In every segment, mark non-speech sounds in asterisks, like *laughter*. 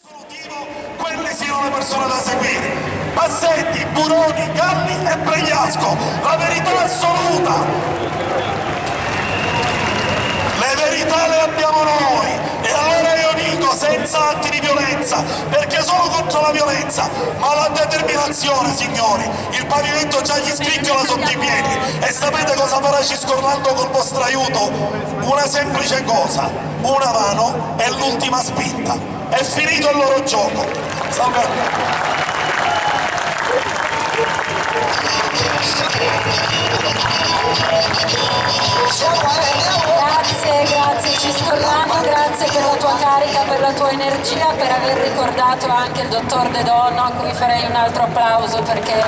Quelle siano le persone da seguire. Passetti, Buroni, Galli e Pregliasco. La verità assoluta. Le verità le abbiamo noi. E allora io dico senza atti di violenza, perché sono contro la violenza, ma la determinazione, signori. Il pavimento già gli scricchiola sotto i piedi. E sapete cosa farà Ciscorlando col vostro aiuto? Una semplice cosa. Una mano e l'ultima spinta è finito il loro gioco. Salve. Grazie, grazie Ciscollano, grazie per la tua carica, per la tua energia, per aver ricordato anche il dottor De Donno, a cui farei un altro applauso perché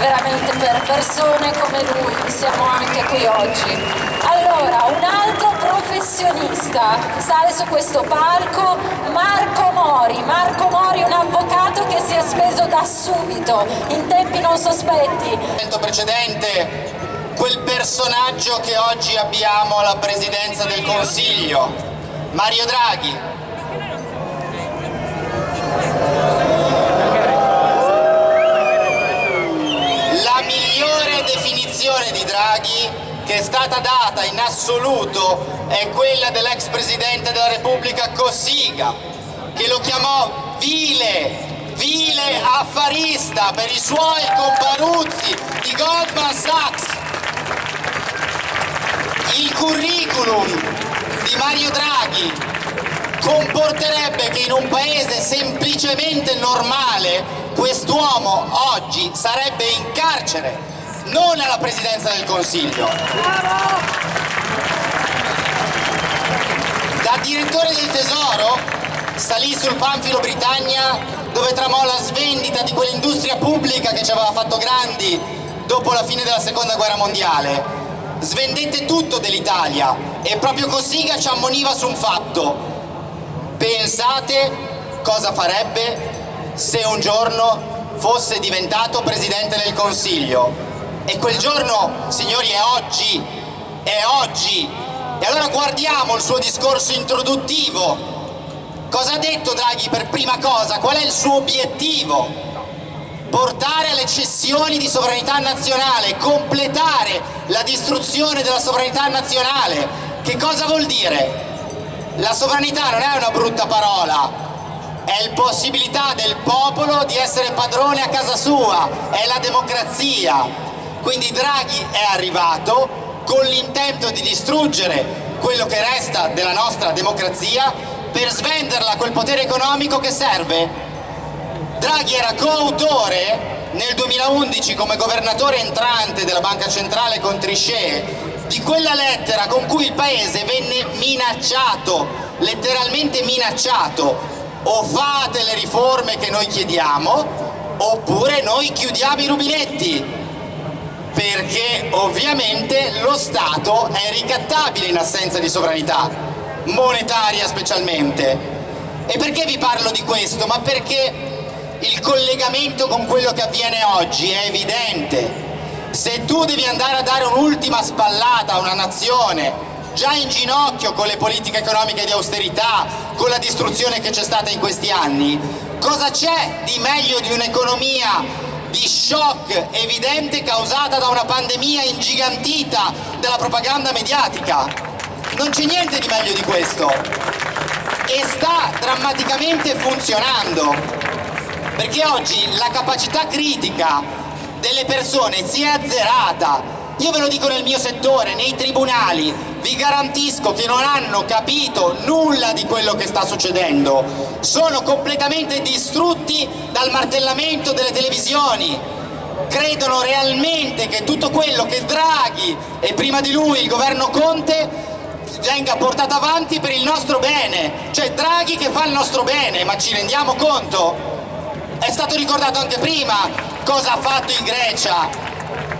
veramente per persone come lui siamo anche qui oggi. Allora, un altro professionista sale su questo palco, Marco Mori. Marco Mori, un avvocato che si è speso da subito, in tempi non sospetti. momento precedente quel personaggio che oggi abbiamo alla presidenza del Consiglio, Mario Draghi. La migliore definizione di Draghi che è stata data in assoluto è quella dell'ex presidente della Repubblica Cossiga, che lo chiamò vile, vile affarista per i suoi comparuzzi di Goldman Sachs. Il curriculum di Mario Draghi comporterebbe che in un paese semplicemente normale quest'uomo oggi sarebbe in carcere, non alla presidenza del Consiglio. Da direttore del Tesoro salì sul Panfilo Britannia dove tramò la svendita di quell'industria pubblica che ci aveva fatto grandi dopo la fine della seconda guerra mondiale. Svendette tutto dell'Italia e proprio Cossiga ci ammoniva su un fatto. Pensate cosa farebbe se un giorno fosse diventato Presidente del Consiglio. E quel giorno, signori, è oggi, è oggi. E allora guardiamo il suo discorso introduttivo. Cosa ha detto Draghi per prima cosa? Qual è il suo obiettivo? portare alle cessioni di sovranità nazionale, completare la distruzione della sovranità nazionale. Che cosa vuol dire? La sovranità non è una brutta parola, è la possibilità del popolo di essere padrone a casa sua, è la democrazia. Quindi Draghi è arrivato con l'intento di distruggere quello che resta della nostra democrazia per svenderla a quel potere economico che serve. Draghi era coautore nel 2011 come governatore entrante della Banca Centrale con Trichet di quella lettera con cui il paese venne minacciato, letteralmente minacciato, o fate le riforme che noi chiediamo oppure noi chiudiamo i rubinetti perché ovviamente lo Stato è ricattabile in assenza di sovranità monetaria specialmente. E perché vi parlo di questo? Ma perché il collegamento con quello che avviene oggi è evidente. Se tu devi andare a dare un'ultima spallata a una nazione già in ginocchio con le politiche economiche di austerità, con la distruzione che c'è stata in questi anni, cosa c'è di meglio di un'economia di shock evidente causata da una pandemia ingigantita dalla propaganda mediatica? Non c'è niente di meglio di questo e sta drammaticamente funzionando perché oggi la capacità critica delle persone si è azzerata. Io ve lo dico nel mio settore, nei tribunali, vi garantisco che non hanno capito nulla di quello che sta succedendo. Sono completamente distrutti dal martellamento delle televisioni. Credono realmente che tutto quello che Draghi e prima di lui il governo Conte venga portato avanti per il nostro bene. Cioè Draghi che fa il nostro bene, ma ci rendiamo conto? È stato ricordato anche prima cosa ha fatto in Grecia,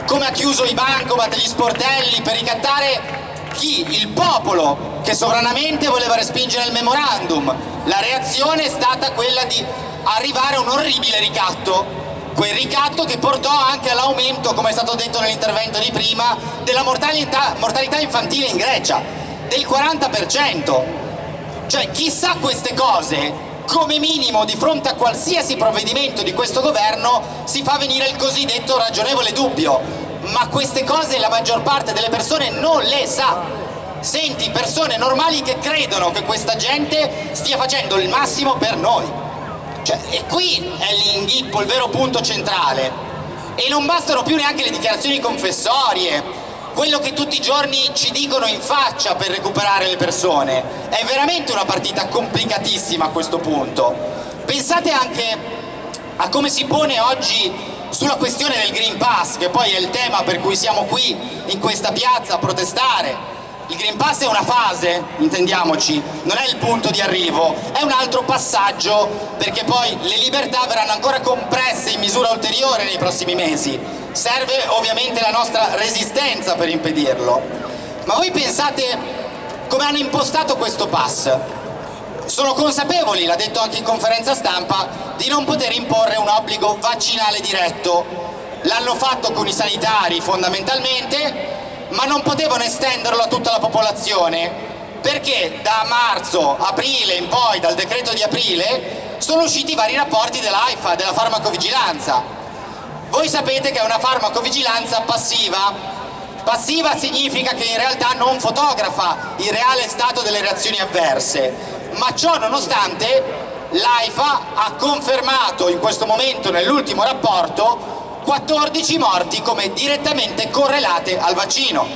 come ha chiuso i bancomat, gli sportelli per ricattare chi? Il popolo che sovranamente voleva respingere il memorandum. La reazione è stata quella di arrivare a un orribile ricatto, quel ricatto che portò anche all'aumento, come è stato detto nell'intervento di prima, della mortalità, mortalità infantile in Grecia, del 40%. Cioè chissà queste cose come minimo di fronte a qualsiasi provvedimento di questo governo si fa venire il cosiddetto ragionevole dubbio, ma queste cose la maggior parte delle persone non le sa. Senti persone normali che credono che questa gente stia facendo il massimo per noi. Cioè, e qui è l'inghippo, il vero punto centrale. E non bastano più neanche le dichiarazioni confessorie, quello che tutti i giorni ci dicono in faccia per recuperare le persone. È veramente una partita complicatissima a questo punto. Pensate anche a come si pone oggi sulla questione del Green Pass, che poi è il tema per cui siamo qui in questa piazza a protestare. Il Green Pass è una fase, intendiamoci, non è il punto di arrivo, è un altro passaggio perché poi le libertà verranno ancora compresse in misura ulteriore nei prossimi mesi. Serve ovviamente la nostra resistenza per impedirlo. Ma voi pensate come hanno impostato questo pass? Sono consapevoli, l'ha detto anche in conferenza stampa, di non poter imporre un obbligo vaccinale diretto. L'hanno fatto con i sanitari fondamentalmente, ma non potevano estenderlo a tutta la popolazione perché da marzo, aprile in poi, dal decreto di aprile, sono usciti vari rapporti dell'AIFA, della farmacovigilanza. Voi sapete che è una farmacovigilanza passiva. Passiva significa che in realtà non fotografa il reale stato delle reazioni avverse, ma ciò nonostante l'AIFA ha confermato in questo momento nell'ultimo rapporto 14 morti come direttamente correlate al vaccino.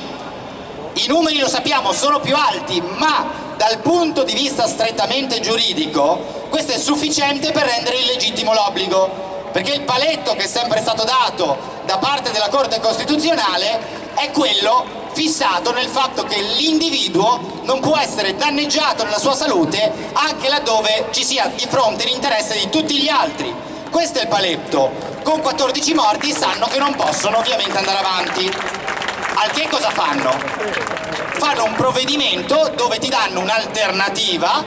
I numeri lo sappiamo sono più alti, ma dal punto di vista strettamente giuridico questo è sufficiente per rendere illegittimo l'obbligo, perché il paletto che è sempre stato dato da parte della Corte Costituzionale è quello fissato nel fatto che l'individuo non può essere danneggiato nella sua salute anche laddove ci sia di fronte l'interesse di tutti gli altri. Questo è il paletto con 14 morti sanno che non possono ovviamente andare avanti. Al che cosa fanno? Fanno un provvedimento dove ti danno un'alternativa,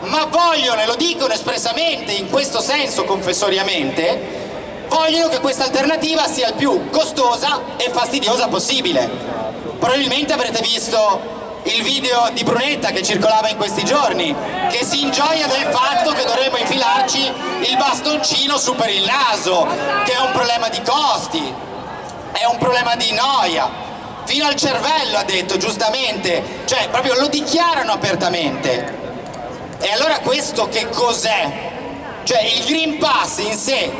ma vogliono, e lo dicono espressamente in questo senso confessoriamente, vogliono che questa alternativa sia il più costosa e fastidiosa possibile. Probabilmente avrete visto il video di Brunetta che circolava in questi giorni, che si ingioia del fatto che dovremmo infilarci il bastoncino su per il naso, che è un problema di costi, è un problema di noia, fino al cervello ha detto giustamente, cioè proprio lo dichiarano apertamente. E allora questo che cos'è? Cioè il Green Pass in sé,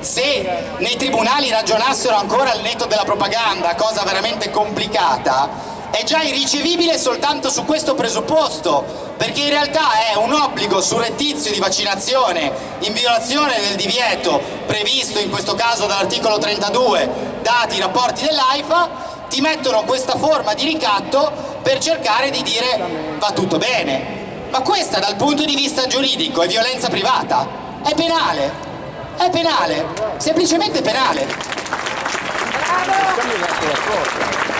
se nei tribunali ragionassero ancora al netto della propaganda, cosa veramente complicata, è già irricevibile soltanto su questo presupposto, perché in realtà è un obbligo surrettizio di vaccinazione in violazione del divieto previsto in questo caso dall'articolo 32, dati i rapporti dell'AIFA, ti mettono questa forma di ricatto per cercare di dire va tutto bene. Ma questa dal punto di vista giuridico è violenza privata, è penale, è penale, semplicemente penale. Bravo!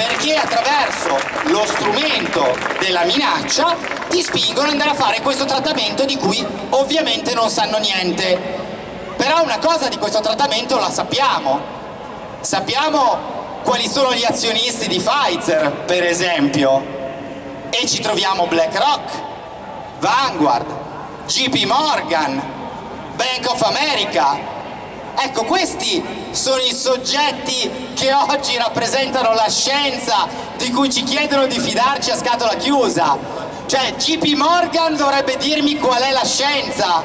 Perché attraverso lo strumento della minaccia ti spingono ad andare a fare questo trattamento di cui ovviamente non sanno niente. Però una cosa di questo trattamento la sappiamo. Sappiamo quali sono gli azionisti di Pfizer, per esempio. E ci troviamo BlackRock, Vanguard, JP Morgan, Bank of America, Ecco, questi sono i soggetti che oggi rappresentano la scienza di cui ci chiedono di fidarci a scatola chiusa. Cioè, JP Morgan dovrebbe dirmi qual è la scienza.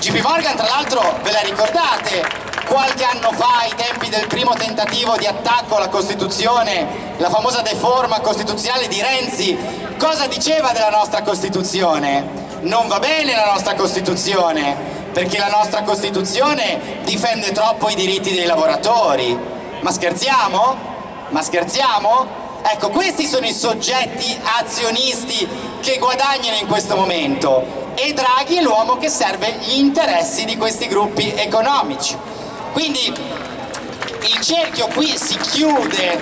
JP Morgan, tra l'altro, ve la ricordate? Qualche anno fa, ai tempi del primo tentativo di attacco alla Costituzione, la famosa deforma costituzionale di Renzi, cosa diceva della nostra Costituzione? Non va bene la nostra Costituzione, perché la nostra Costituzione difende troppo i diritti dei lavoratori. Ma scherziamo? Ma scherziamo? Ecco, questi sono i soggetti azionisti che guadagnano in questo momento e Draghi è l'uomo che serve gli interessi di questi gruppi economici. Quindi il cerchio qui si chiude,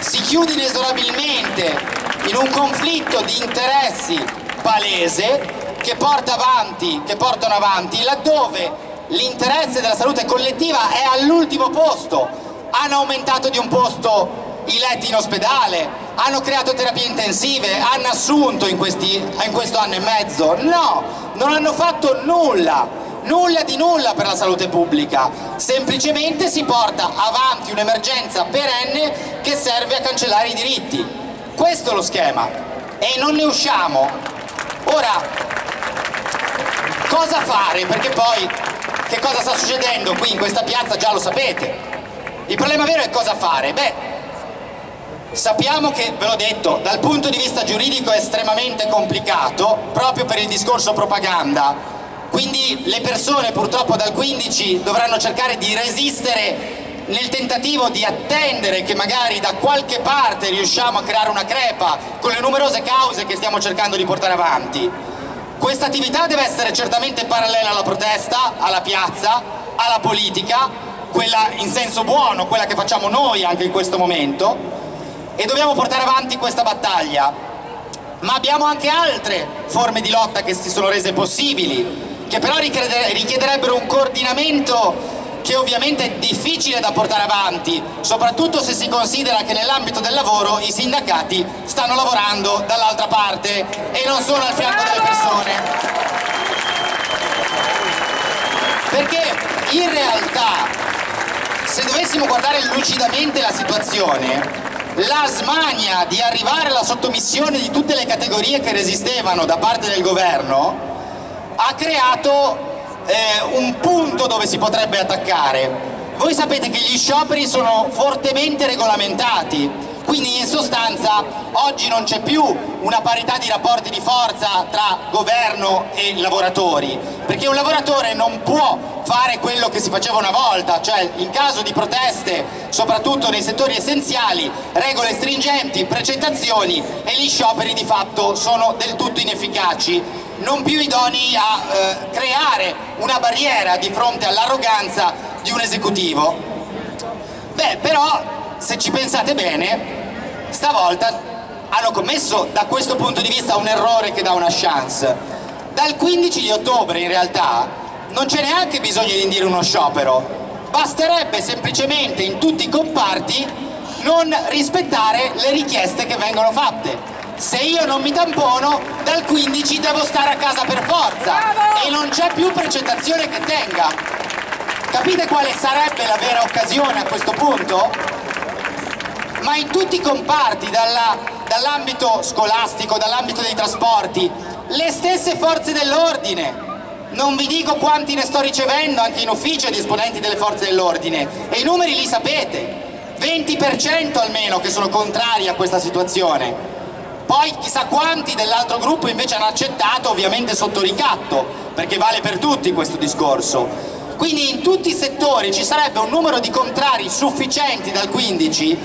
si chiude inesorabilmente in un conflitto di interessi palese che, porta avanti, che portano avanti laddove l'interesse della salute collettiva è all'ultimo posto. Hanno aumentato di un posto i letti in ospedale, hanno creato terapie intensive, hanno assunto in, questi, in questo anno e mezzo? No, non hanno fatto nulla nulla di nulla per la salute pubblica, semplicemente si porta avanti un'emergenza perenne che serve a cancellare i diritti. Questo è lo schema e non ne usciamo. Ora, cosa fare? Perché poi che cosa sta succedendo qui in questa piazza già lo sapete. Il problema vero è cosa fare. Beh, sappiamo che, ve l'ho detto, dal punto di vista giuridico è estremamente complicato, proprio per il discorso propaganda, quindi le persone purtroppo dal 15 dovranno cercare di resistere nel tentativo di attendere che magari da qualche parte riusciamo a creare una crepa con le numerose cause che stiamo cercando di portare avanti. Questa attività deve essere certamente parallela alla protesta, alla piazza, alla politica, quella in senso buono, quella che facciamo noi anche in questo momento, e dobbiamo portare avanti questa battaglia. Ma abbiamo anche altre forme di lotta che si sono rese possibili, che però richiederebbero un coordinamento che ovviamente è difficile da portare avanti, soprattutto se si considera che nell'ambito del lavoro i sindacati stanno lavorando dall'altra parte e non sono al fianco delle persone. Perché in realtà, se dovessimo guardare lucidamente la situazione, la smania di arrivare alla sottomissione di tutte le categorie che resistevano da parte del governo ha creato eh, un punto dove si potrebbe attaccare. Voi sapete che gli scioperi sono fortemente regolamentati, quindi in sostanza oggi non c'è più una parità di rapporti di forza tra governo e lavoratori, perché un lavoratore non può fare quello che si faceva una volta, cioè in caso di proteste, soprattutto nei settori essenziali, regole stringenti, precettazioni e gli scioperi di fatto sono del tutto inefficaci non più idonei a eh, creare una barriera di fronte all'arroganza di un esecutivo. Beh, però, se ci pensate bene, stavolta hanno commesso da questo punto di vista un errore che dà una chance. Dal 15 di ottobre, in realtà, non c'è neanche bisogno di indire uno sciopero, basterebbe semplicemente in tutti i comparti non rispettare le richieste che vengono fatte se io non mi tampono dal 15 devo stare a casa per forza. Bravo! e non c'è più precettazione che tenga. Capite quale sarebbe la vera occasione a questo punto? ma in tutti i comparti dall'ambito dall scolastico, dall'ambito dei trasporti le stesse forze dell'ordine. Non vi dico quanti ne sto ricevendo anche in ufficio di esponenti delle forze dell'ordine. E i numeri li sapete. 20% almeno che sono contrari a questa situazione poi chissà quanti dell'altro gruppo invece hanno accettato ovviamente sotto ricatto, perché vale per tutti questo discorso. Quindi in tutti i settori ci sarebbe un numero di contrari sufficienti dal 15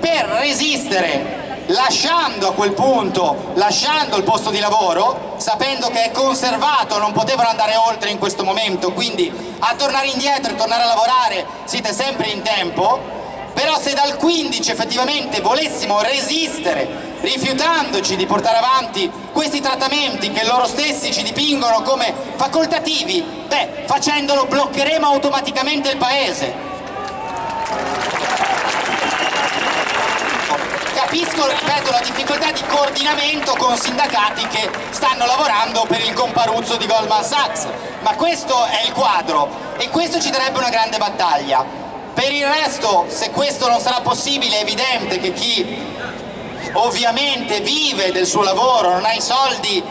per resistere lasciando a quel punto, lasciando il posto di lavoro, sapendo che è conservato, non potevano andare oltre in questo momento, quindi a tornare indietro e tornare a lavorare siete sempre in tempo, però se dal 15 effettivamente volessimo resistere rifiutandoci di portare avanti questi trattamenti che loro stessi ci dipingono come facoltativi, beh, facendolo bloccheremo automaticamente il paese. Capisco, ripeto, la difficoltà di coordinamento con sindacati che stanno lavorando per il comparuzzo di Goldman Sachs, ma questo è il quadro e questo ci darebbe una grande battaglia. Per il resto, se questo non sarà possibile, è evidente che chi ovviamente vive del suo lavoro, non ha i soldi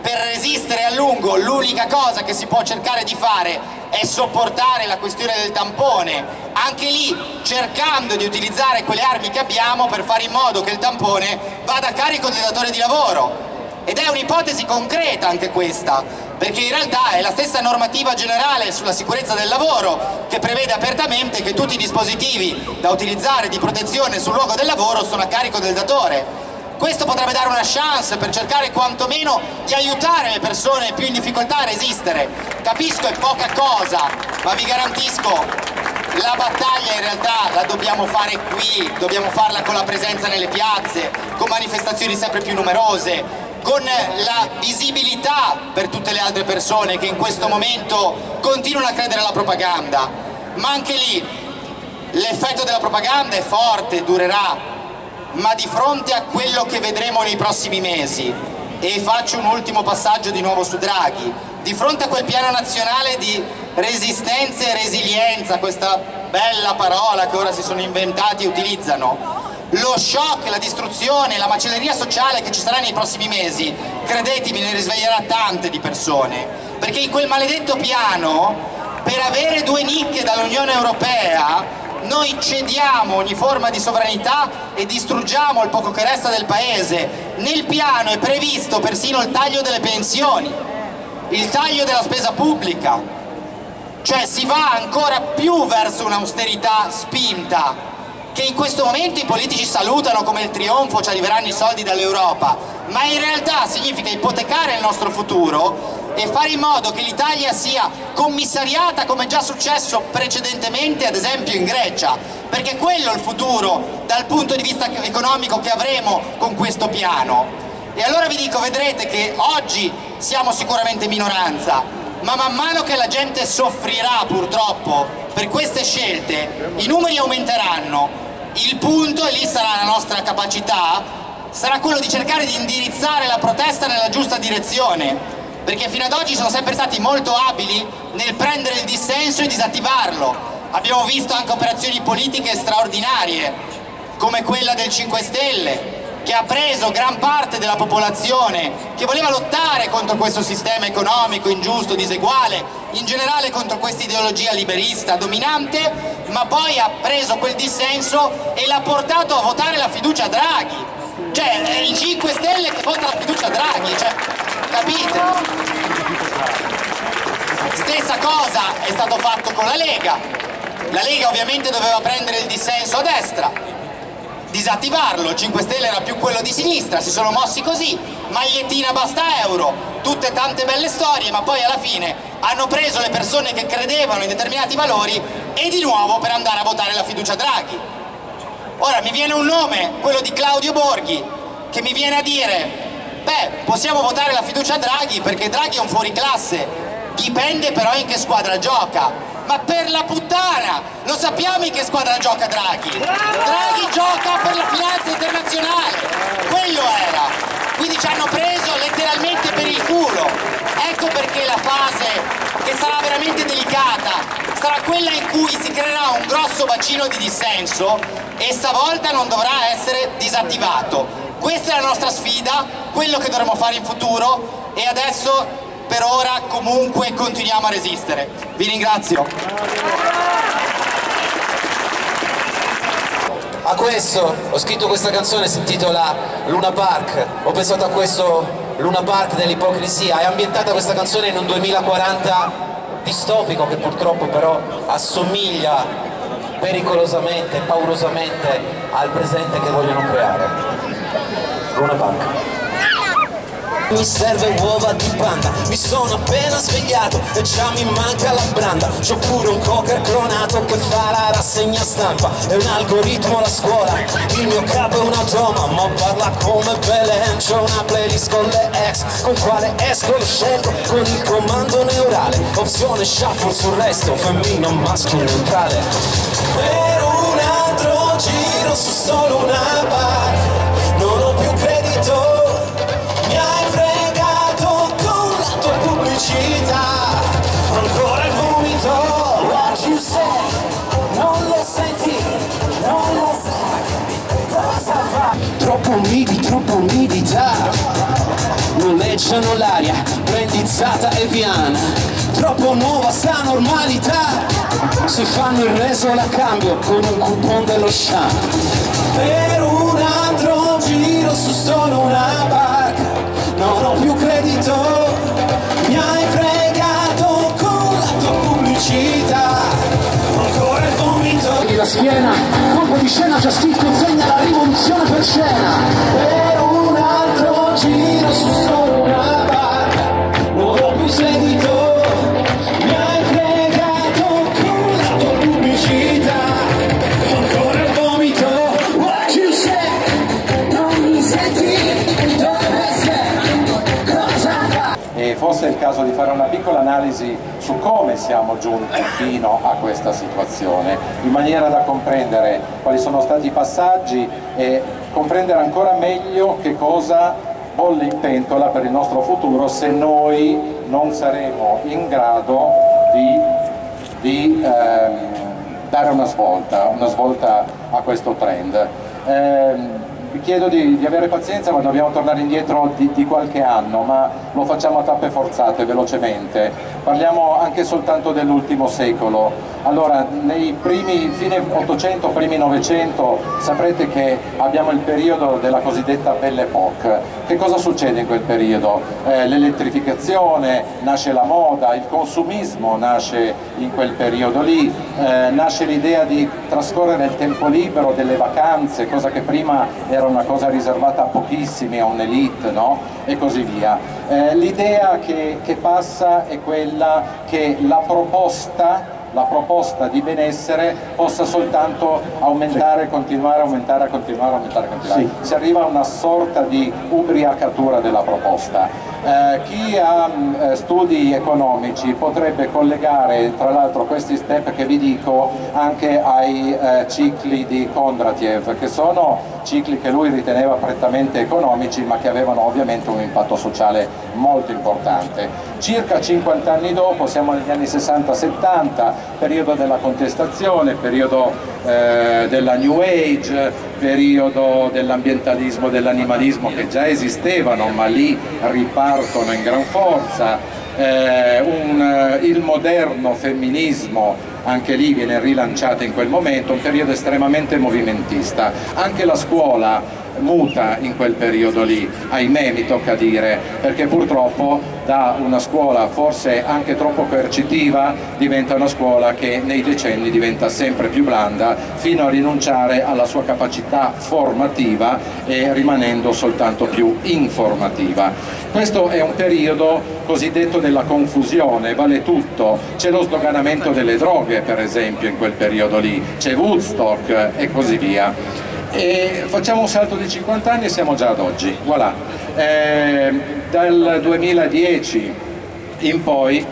per resistere a lungo, l'unica cosa che si può cercare di fare è sopportare la questione del tampone, anche lì cercando di utilizzare quelle armi che abbiamo per fare in modo che il tampone vada a carico del datore di lavoro. Ed è un'ipotesi concreta anche questa, perché in realtà è la stessa normativa generale sulla sicurezza del lavoro che prevede apertamente che tutti i dispositivi da utilizzare di protezione sul luogo del lavoro sono a carico del datore. Questo potrebbe dare una chance per cercare quantomeno di aiutare le persone più in difficoltà a resistere. Capisco è poca cosa, ma vi garantisco la battaglia in realtà la dobbiamo fare qui, dobbiamo farla con la presenza nelle piazze, con manifestazioni sempre più numerose, con la visibilità per tutte le altre persone che in questo momento continuano a credere alla propaganda, ma anche lì l'effetto della propaganda è forte, durerà, ma di fronte a quello che vedremo nei prossimi mesi, e faccio un ultimo passaggio di nuovo su Draghi, di fronte a quel piano nazionale di resistenza e resilienza, questa bella parola che ora si sono inventati e utilizzano, lo shock, la distruzione, la macelleria sociale che ci sarà nei prossimi mesi, credetemi, ne risveglierà tante di persone, perché in quel maledetto piano, per avere due nicche dall'Unione Europea, noi cediamo ogni forma di sovranità e distruggiamo il poco che resta del paese. Nel piano è previsto persino il taglio delle pensioni, il taglio della spesa pubblica, cioè si va ancora più verso un'austerità spinta che in questo momento i politici salutano come il trionfo, ci arriveranno i soldi dall'Europa, ma in realtà significa ipotecare il nostro futuro e fare in modo che l'Italia sia commissariata come già successo precedentemente ad esempio in Grecia, perché quello è il futuro dal punto di vista economico che avremo con questo piano. E allora vi dico, vedrete che oggi siamo sicuramente minoranza, ma man mano che la gente soffrirà purtroppo per queste scelte, i numeri aumenteranno il punto, e lì sarà la nostra capacità, sarà quello di cercare di indirizzare la protesta nella giusta direzione, perché fino ad oggi sono sempre stati molto abili nel prendere il dissenso e disattivarlo. Abbiamo visto anche operazioni politiche straordinarie, come quella del 5 Stelle, che ha preso gran parte della popolazione che voleva lottare contro questo sistema economico ingiusto, diseguale, in generale contro questa ideologia liberista dominante, ma poi ha preso quel dissenso e l'ha portato a votare la fiducia a Draghi. Cioè, è il 5 Stelle che vota la fiducia a Draghi, cioè, capite? Stessa cosa è stato fatto con la Lega. La Lega ovviamente doveva prendere il dissenso a destra, disattivarlo, il 5 Stelle era più quello di sinistra, si sono mossi così, magliettina basta euro, tutte tante belle storie, ma poi alla fine hanno preso le persone che credevano in determinati valori e di nuovo per andare a votare la fiducia Draghi. Ora mi viene un nome, quello di Claudio Borghi, che mi viene a dire, beh, possiamo votare la fiducia Draghi perché Draghi è un fuoriclasse, dipende però in che squadra gioca ma per la puttana! Lo sappiamo in che squadra gioca Draghi. Draghi gioca per la finanza internazionale. Quello era. Quindi ci hanno preso letteralmente per il culo. Ecco perché la fase che sarà veramente delicata sarà quella in cui si creerà un grosso bacino di dissenso e stavolta non dovrà essere disattivato. Questa è la nostra sfida quello che dovremo fare in futuro e adesso per ora comunque continuiamo a resistere. Vi ringrazio. A questo ho scritto questa canzone, si intitola Luna Park, ho pensato a questo Luna Park dell'ipocrisia, è ambientata questa canzone in un 2040 distopico che purtroppo però assomiglia pericolosamente, paurosamente al presente che vogliono creare. Luna Park. Mi serve uova di panda. Mi sono appena svegliato e già mi manca la branda. C'ho pure un cocker clonato che fa la rassegna stampa. È un algoritmo la scuola. Il mio capo è un automa Ma parla come Belen. C'ho una playlist con le ex Con quale esco lo scelgo. Con il comando neurale. Opzione shuffle sul resto Femmino maschio neutrale. Per un altro giro su solo una barca noleggiano l'aria brandizzata e piana. Troppo nuova sta normalità. Se fanno il reso la cambio con un coupon dello sham per un altro giro su solo una barca. Non ho più credito. Mi hai fregato con la tua pubblicità. Ancora il vomito. La schiena colpo di scena già scritto insegna la rivoluzione per scena. Per un altro giro su solo il caso di fare una piccola analisi su come siamo giunti fino a questa situazione, in maniera da comprendere quali sono stati i passaggi e comprendere ancora meglio che cosa bolle in pentola per il nostro futuro se noi non saremo in grado di, di ehm, dare una svolta, una svolta a questo trend. Ehm, vi chiedo di, di, avere pazienza ma dobbiamo tornare indietro di, di, qualche anno, ma lo facciamo a tappe forzate, velocemente. Parliamo anche soltanto dell'ultimo secolo. Allora, nei primi, fine 800, primi 900, saprete che abbiamo il periodo della cosiddetta Belle Époque. Che cosa succede in quel periodo? Eh, l'elettrificazione, nasce la moda, il consumismo nasce in quel periodo lì, eh, nasce l'idea di trascorrere il tempo libero, delle vacanze, cosa che prima era una cosa riservata a pochissimi, a un'elite, no? E così via. Eh, l'idea che, che passa è quella che la proposta la proposta di benessere possa soltanto aumentare, sì. continuare, aumentare, continuare, aumentare, continuare. Sì. Si arriva a una sorta di ubriacatura della proposta. Eh, chi ha eh, studi economici potrebbe collegare tra l'altro questi step che vi dico anche ai eh, cicli di Kondratiev che sono cicli che lui riteneva prettamente economici ma che avevano ovviamente un impatto sociale molto importante. Circa 50 anni dopo, siamo negli anni 60-70, periodo della contestazione, periodo eh, della New Age, periodo dell'ambientalismo, dell'animalismo che già esistevano ma lì ripartono in gran forza, eh, un, il moderno femminismo anche lì viene rilanciato in quel momento, un periodo estremamente movimentista. Anche la scuola muta in quel periodo lì, ahimè mi tocca dire, perché purtroppo da una scuola forse anche troppo coercitiva diventa una scuola che nei decenni diventa sempre più blanda fino a rinunciare alla sua capacità formativa e rimanendo soltanto più informativa. Questo è un periodo cosiddetto della confusione, vale tutto, c'è lo sdoganamento delle droghe per esempio in quel periodo lì, c'è Woodstock e così via e facciamo un salto di 50 anni e siamo già ad oggi, voilà. Eh, dal 2010 in poi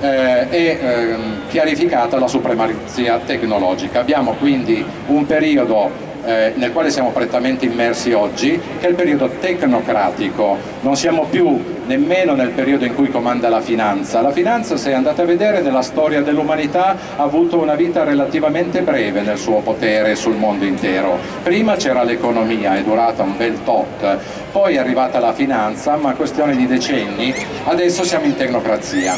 eh, è eh, chiarificata la supremazia tecnologica, abbiamo quindi un periodo eh, nel quale siamo prettamente immersi oggi, che è il periodo tecnocratico, non siamo più nemmeno nel periodo in cui comanda la finanza. La finanza, se andate a vedere, nella storia dell'umanità ha avuto una vita relativamente breve nel suo potere sul mondo intero. Prima c'era l'economia, è durata un bel tot, poi è arrivata la finanza, ma questione di decenni, adesso siamo in tecnocrazia.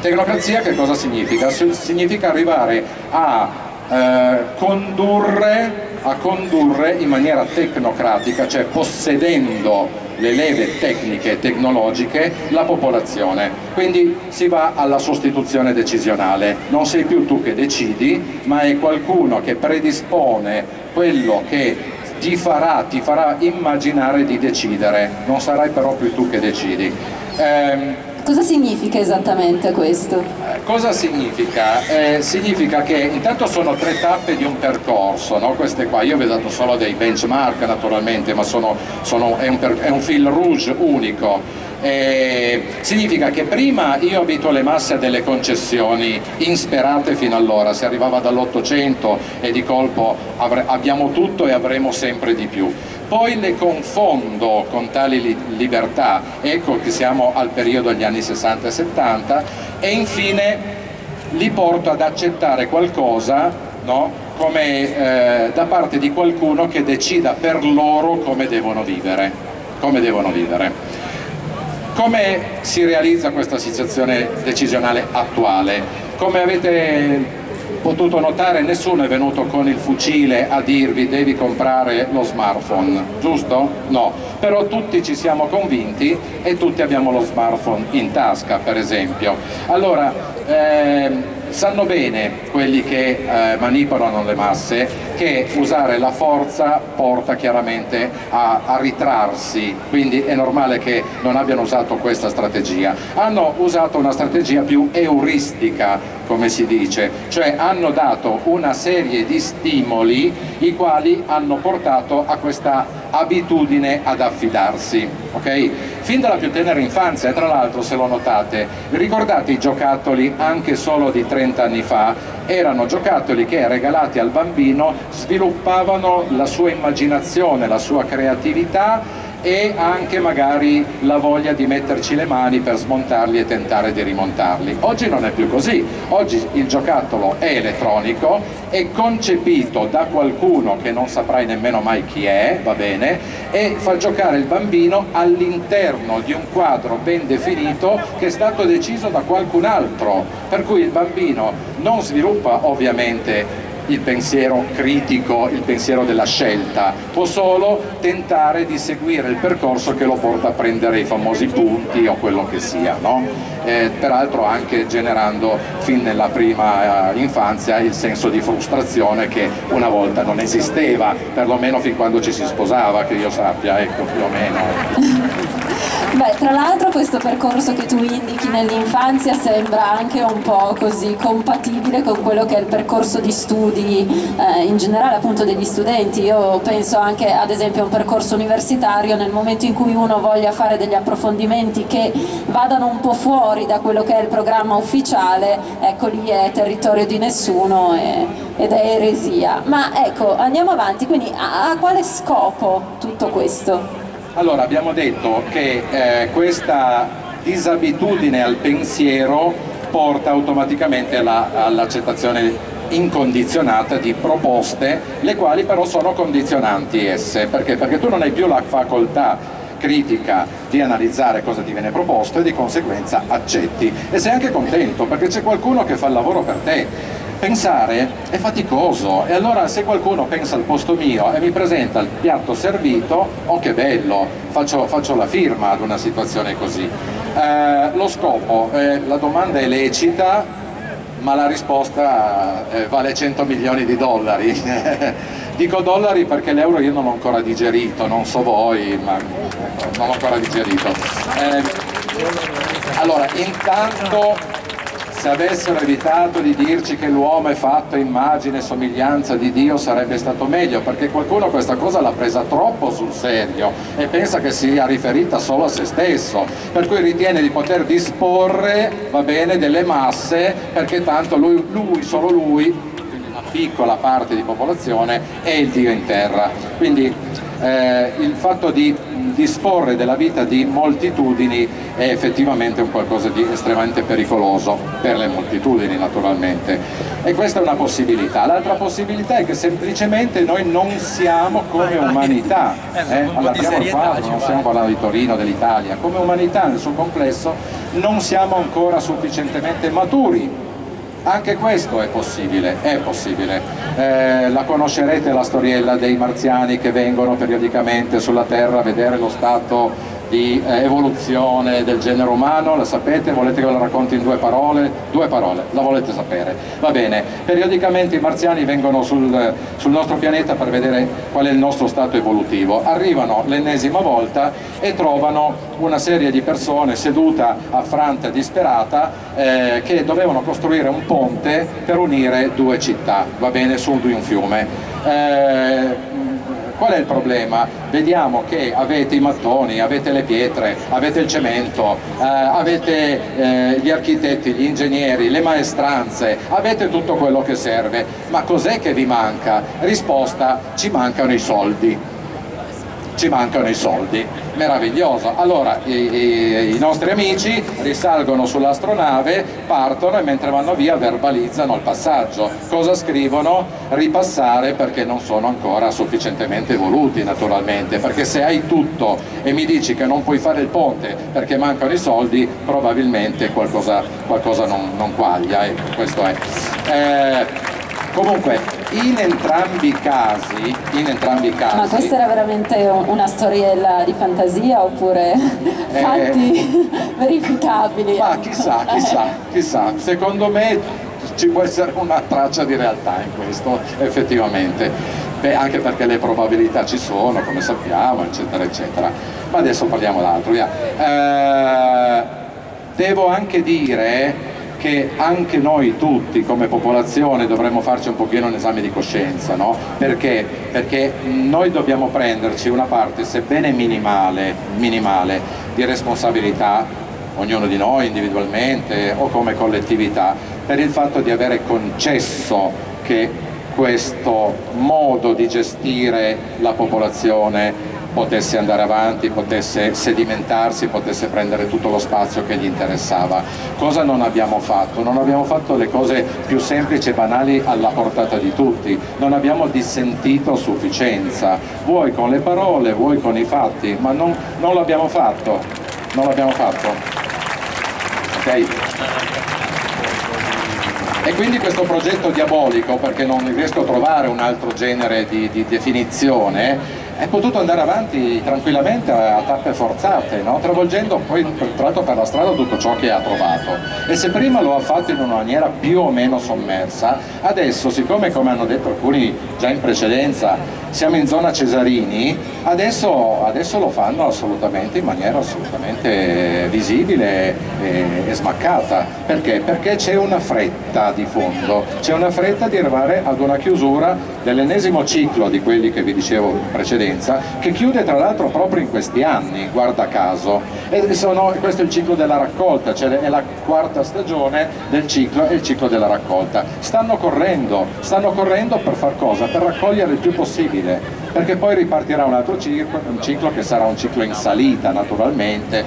Tecnocrazia che cosa significa? Significa arrivare a eh, condurre a condurre in maniera tecnocratica, cioè possedendo le leve tecniche e tecnologiche, la popolazione. Quindi si va alla sostituzione decisionale, non sei più tu che decidi, ma è qualcuno che predispone quello che ti farà, ti farà immaginare di decidere, non sarai però più tu che decidi. Eh, Cosa significa esattamente questo? Cosa significa? Eh, significa che intanto sono tre tappe di un percorso, no? queste qua, io vi ho dato solo dei benchmark naturalmente, ma sono, sono, è, un è un fil rouge unico. Eh, significa che prima io abito le masse delle concessioni insperate fino allora, si arrivava dall'Ottocento e di colpo abbiamo tutto e avremo sempre di più poi le confondo con tali li libertà, ecco che siamo al periodo degli anni 60 e 70, e infine li porto ad accettare qualcosa no? come, eh, da parte di qualcuno che decida per loro come devono vivere. Come devono vivere. Come si realizza questa situazione decisionale attuale? Come avete potuto notare nessuno è venuto con il fucile a dirvi devi comprare lo smartphone, giusto? No, però tutti ci siamo convinti e tutti abbiamo lo smartphone in tasca per esempio. Allora, ehm, sanno bene quelli che eh, manipolano le masse che usare la forza porta chiaramente a, a, ritrarsi, quindi è normale che non abbiano usato questa strategia. Hanno usato una strategia più euristica, come si dice, cioè hanno dato una serie di stimoli i quali hanno portato a questa abitudine ad affidarsi, ok? Fin dalla più tenera infanzia, e tra l'altro se lo notate, ricordate i giocattoli anche solo di 30 anni fa? Erano giocattoli che regalati al bambino sviluppavano la sua immaginazione, la sua creatività e anche magari la voglia di metterci le mani per smontarli e tentare di rimontarli. Oggi non è più così, oggi il giocattolo è elettronico, è concepito da qualcuno che non saprai nemmeno mai chi è, va bene, e fa giocare il bambino all'interno di un quadro ben definito che è stato deciso da qualcun altro, per cui il bambino non sviluppa ovviamente il pensiero critico, il pensiero della scelta, può solo tentare di seguire il percorso che lo porta a prendere i famosi punti o quello che sia, no? eh, peraltro anche generando fin nella prima eh, infanzia il senso di frustrazione che una volta non esisteva, perlomeno fin quando ci si sposava, che io sappia, ecco più o meno. Beh, tra l'altro questo percorso che tu indichi nell'infanzia sembra anche un po' così compatibile con quello che è il percorso di studi eh, in generale appunto degli studenti. Io penso anche ad esempio a un percorso universitario nel momento in cui uno voglia fare degli approfondimenti che vadano un po' fuori da quello che è il programma ufficiale, ecco lì è territorio di nessuno e, ed è eresia. Ma ecco, andiamo avanti, quindi a, a quale scopo tutto questo? Allora abbiamo detto che eh, questa disabitudine al pensiero porta automaticamente all'accettazione incondizionata di proposte, le quali però sono condizionanti esse, perché? Perché tu non hai più la facoltà critica di analizzare cosa ti viene proposto e di conseguenza accetti. E sei anche contento perché c'è qualcuno che fa il lavoro per te pensare è faticoso e allora se qualcuno pensa al posto mio e mi presenta il piatto servito, oh che bello, faccio, faccio la firma ad una situazione così. Eh, lo scopo, eh, la domanda è lecita, ma la risposta eh, vale 100 milioni di dollari. *laughs* Dico dollari perché l'euro io non l'ho ancora digerito, non so voi, ma non l'ho ancora digerito. Eh, allora, intanto se avessero evitato di dirci che l'uomo è fatto immagine e somiglianza di Dio sarebbe stato meglio, perché qualcuno questa cosa l'ha presa troppo sul serio e pensa che sia riferita solo a se stesso, per cui ritiene di poter disporre, va bene, delle masse, perché tanto lui, lui solo lui, quindi una piccola parte di popolazione, è il Dio in terra. Quindi eh, il fatto di disporre della vita di moltitudini è effettivamente un qualcosa di estremamente pericoloso per le moltitudini naturalmente e questa è una possibilità. L'altra possibilità è che semplicemente noi non siamo come umanità, eh? allarghiamo il quadro, non stiamo parlando di Torino, dell'Italia, come umanità nel suo complesso non siamo ancora sufficientemente maturi anche questo è possibile, è possibile. Eh, la conoscerete la storiella dei marziani che vengono periodicamente sulla Terra a vedere lo stato di eh, evoluzione del genere umano, la sapete? Volete che ve la racconti in due parole? Due parole, la volete sapere. Va bene, periodicamente i marziani vengono sul, sul nostro pianeta per vedere qual è il nostro stato evolutivo. Arrivano l'ennesima volta e trovano una serie di persone seduta, affranta e disperata, eh, che dovevano costruire un ponte per unire due città, va bene, su di un fiume. Eh, Qual è il problema? Vediamo che avete i mattoni, avete le pietre, avete il cemento, eh, avete eh, gli architetti, gli ingegneri, le maestranze, avete tutto quello che serve, ma cos'è che vi manca? Risposta, ci mancano i soldi ci mancano i soldi. Meraviglioso. Allora i, i, i nostri amici risalgono sull'astronave, partono e mentre vanno via verbalizzano il passaggio. Cosa scrivono? Ripassare perché non sono ancora sufficientemente evoluti naturalmente, perché se hai tutto e mi dici che non puoi fare il ponte perché mancano i soldi, probabilmente qualcosa, qualcosa non, non quaglia. Ecco, questo è. Eh, Comunque, in entrambi i casi, in entrambi i casi... Ma questa era veramente una storiella di fantasia oppure eh, fatti *laughs* verificabili? Ma chissà, chissà, chissà. Secondo me ci può essere una traccia di realtà in questo, effettivamente. Beh, anche perché le probabilità ci sono, come sappiamo, eccetera, eccetera. Ma adesso parliamo d'altro, via. Eh, devo anche dire che anche noi tutti come popolazione dovremmo farci un pochino un esame di coscienza, no? Perché? Perché noi dobbiamo prenderci una parte, sebbene minimale, minimale di responsabilità, ognuno di noi individualmente o come collettività, per il fatto di avere concesso che questo modo di gestire la popolazione potesse andare avanti, potesse sedimentarsi, potesse prendere tutto lo spazio che gli interessava. Cosa non abbiamo fatto? Non abbiamo fatto le cose più semplici e banali alla portata di tutti, non abbiamo dissentito a sufficienza, vuoi con le parole, vuoi con i fatti, ma non, non l'abbiamo fatto, non l'abbiamo fatto. Okay? E quindi questo progetto diabolico, perché non riesco a trovare un altro genere di, di definizione, è potuto andare avanti tranquillamente a tappe forzate, no? travolgendo poi tra per la strada tutto ciò che ha trovato. E se prima lo ha fatto in una maniera più o meno sommersa, adesso siccome come hanno detto alcuni già in precedenza siamo in zona Cesarini, adesso, adesso lo fanno assolutamente in maniera assolutamente visibile e, e smaccata. Perché? Perché c'è una fretta di fondo, c'è una fretta di arrivare ad una chiusura dell'ennesimo ciclo di quelli che vi dicevo in precedenza, che chiude tra l'altro proprio in questi anni, guarda caso. E sono, questo è il ciclo della raccolta, cioè è la quarta stagione del ciclo, è il ciclo della raccolta. Stanno correndo, stanno correndo per far cosa? Per raccogliere il più possibile perché poi ripartirà un altro ciclo, un ciclo che sarà un ciclo in salita naturalmente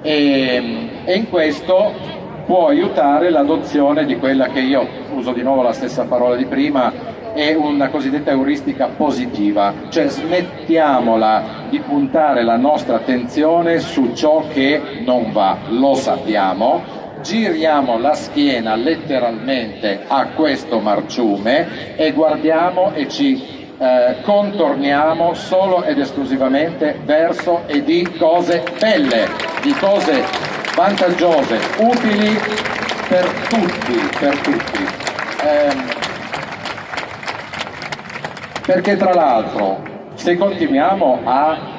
e, e in questo può aiutare l'adozione di quella che io uso di nuovo la stessa parola di prima, è una cosiddetta euristica positiva, cioè smettiamola di puntare la nostra attenzione su ciò che non va, lo sappiamo, giriamo la schiena letteralmente a questo marciume e guardiamo e ci eh, contorniamo solo ed esclusivamente verso e di cose belle, di cose vantaggiose, utili per tutti, per tutti. Eh, perché tra l'altro se continuiamo a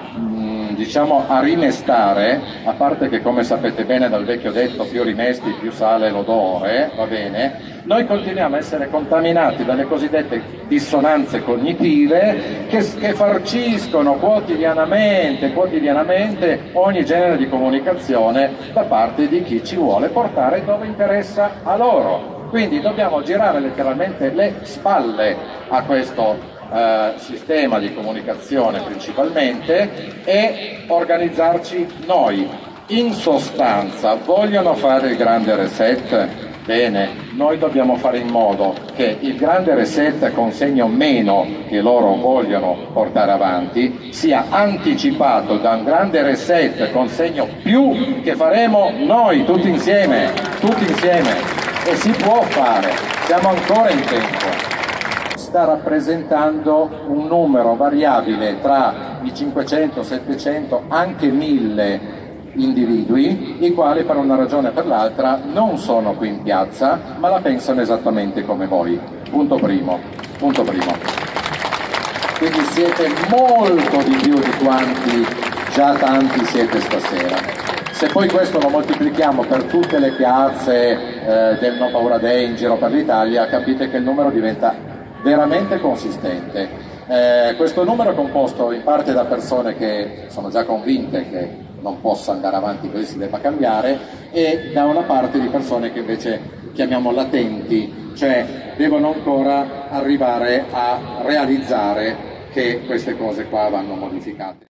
diciamo, a rimestare, a parte che come sapete bene dal vecchio detto più rimesti più sale l'odore, va bene, noi continuiamo a essere contaminati dalle cosiddette dissonanze cognitive che, che farciscono quotidianamente, quotidianamente ogni genere di comunicazione da parte di chi ci vuole portare dove interessa a loro. Quindi dobbiamo girare letteralmente le spalle a questo eh, sistema di comunicazione principalmente e organizzarci noi. In sostanza, vogliono fare il grande reset? Bene, noi dobbiamo fare in modo che il grande reset consegno meno che loro vogliono portare avanti sia anticipato da un grande reset consegno più che faremo noi tutti insieme, tutti insieme e si può fare, siamo ancora in tempo sta rappresentando un numero variabile tra i 500, 700, anche 1000 individui, i quali per una ragione o per l'altra non sono qui in piazza, ma la pensano esattamente come voi. Punto primo. Punto primo. Quindi siete molto di più di quanti già tanti siete stasera. Se poi questo lo moltiplichiamo per tutte le piazze eh, del No Paura Day in giro per l'Italia, capite che il numero diventa veramente consistente. Eh, questo numero è composto in parte da persone che sono già convinte che non possa andare avanti così si debba cambiare e da una parte di persone che invece chiamiamo latenti, cioè devono ancora arrivare a realizzare che queste cose qua vanno modificate.